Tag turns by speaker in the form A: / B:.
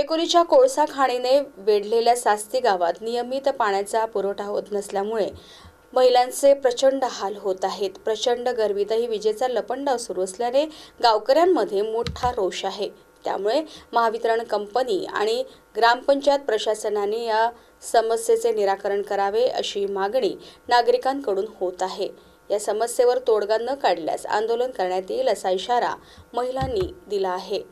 A: वेकोलीच्या कोळसा खाणीने वेढलेल्या सास्ती गावात नियमित पाण्याचा पुरवठा होत नसल्यामुळे महिलांचे प्रचंड हाल होत आहेत. प्रचंड गर्मीतही विजेचा लपंडाव सुरू असल्याने गावकऱ्यांमध्ये मोठा रोष आहे. त्यामुळे महावितरण कंपनी आणि ग्रामपंचायत प्रशासनाने या समस्येचे निराकरण करावे अशी मागणी नागरिकांकडून होत आहे. या समस्येवर तोडगा न काढल्यास आंदोलन करण्यात येईल असा इशारा महिलांनी दिला आहे.